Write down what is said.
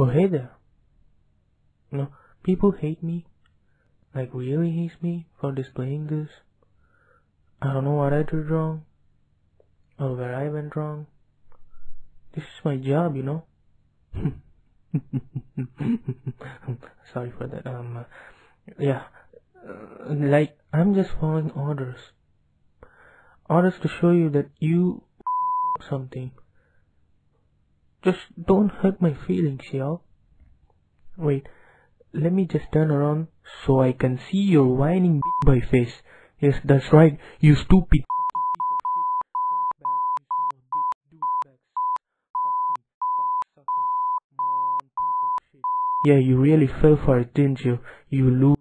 Oh, hey there. No, people hate me. Like, really hate me for displaying this. I don't know what I did wrong. Or where I went wrong. This is my job, you know. Sorry for that. Um, uh, yeah. Uh, like, I'm just following orders. Orders to show you that you something. Just don't hurt my feelings, y'all. Wait, let me just turn around so I can see your whining boy face. Yes, that's right, you stupid. Yeah, you really fell for it, didn't you? You lose.